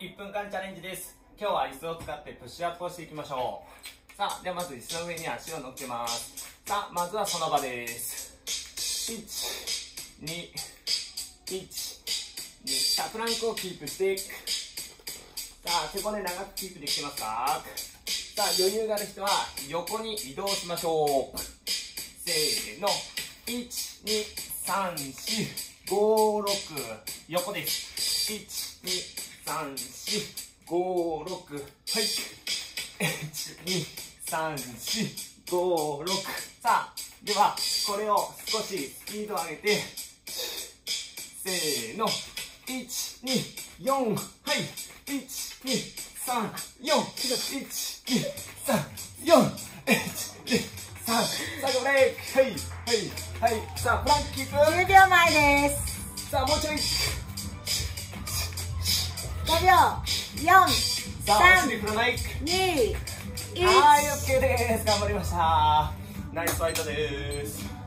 1分間チャレンジです。今日は椅子を使ってプッシュアップをしていきましょう。さあではまず椅子の上に足を乗っけます。さあまずはその場です。121さあプランクをキープしていく。さあ背骨長くキープできてますか？さあ余裕がある人は横に移動しましょう。せーの。123456横です。1 2 123456はい。123456さあではこれを少しスピードを上げて。せーの。124はい。12341234さあ最後ブレイク。はい。はい。はい。さあプランクキープ10秒前です。さあもうちょい5秒4さあお尻振らない2 1はい OK です。頑張りました。ナイスファイトです。